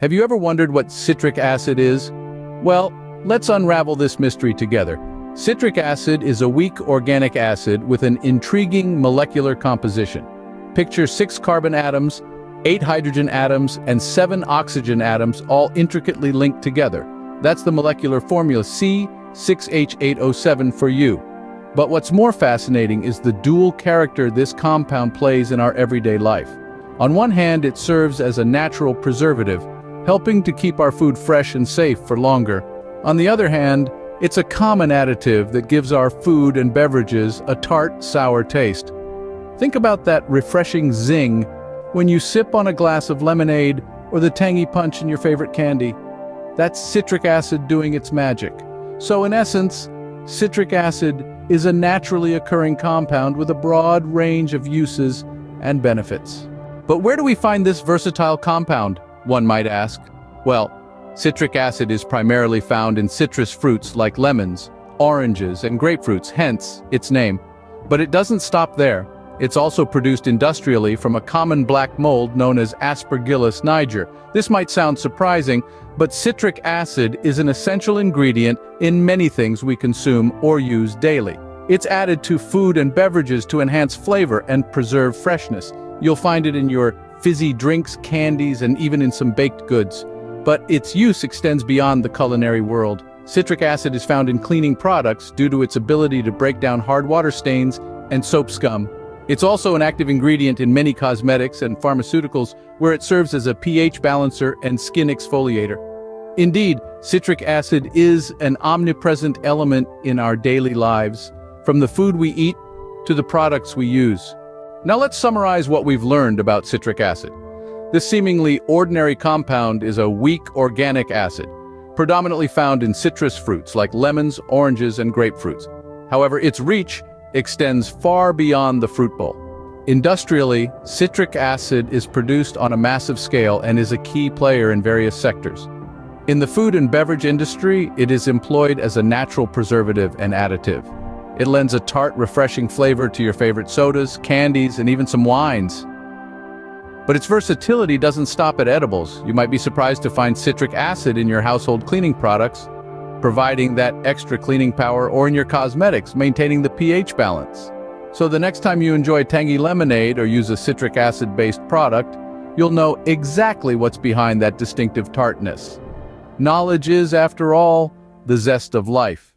Have you ever wondered what citric acid is? Well, let's unravel this mystery together. Citric acid is a weak organic acid with an intriguing molecular composition. Picture six carbon atoms, eight hydrogen atoms, and seven oxygen atoms all intricately linked together. That's the molecular formula C6H8O7 for you. But what's more fascinating is the dual character this compound plays in our everyday life. On one hand, it serves as a natural preservative, helping to keep our food fresh and safe for longer. On the other hand, it's a common additive that gives our food and beverages a tart, sour taste. Think about that refreshing zing when you sip on a glass of lemonade or the tangy punch in your favorite candy. That's citric acid doing its magic. So in essence, citric acid is a naturally occurring compound with a broad range of uses and benefits. But where do we find this versatile compound? One might ask. Well, citric acid is primarily found in citrus fruits like lemons, oranges, and grapefruits, hence its name. But it doesn't stop there. It's also produced industrially from a common black mold known as Aspergillus niger. This might sound surprising, but citric acid is an essential ingredient in many things we consume or use daily. It's added to food and beverages to enhance flavor and preserve freshness. You'll find it in your fizzy drinks, candies, and even in some baked goods. But its use extends beyond the culinary world. Citric acid is found in cleaning products due to its ability to break down hard water stains and soap scum. It's also an active ingredient in many cosmetics and pharmaceuticals where it serves as a pH balancer and skin exfoliator. Indeed, citric acid is an omnipresent element in our daily lives, from the food we eat to the products we use. Now let's summarize what we've learned about citric acid. This seemingly ordinary compound is a weak organic acid, predominantly found in citrus fruits like lemons, oranges, and grapefruits. However, its reach extends far beyond the fruit bowl. Industrially, citric acid is produced on a massive scale and is a key player in various sectors. In the food and beverage industry, it is employed as a natural preservative and additive. It lends a tart, refreshing flavor to your favorite sodas, candies, and even some wines. But its versatility doesn't stop at edibles. You might be surprised to find citric acid in your household cleaning products, providing that extra cleaning power, or in your cosmetics, maintaining the pH balance. So the next time you enjoy tangy lemonade or use a citric acid-based product, you'll know exactly what's behind that distinctive tartness. Knowledge is, after all, the zest of life.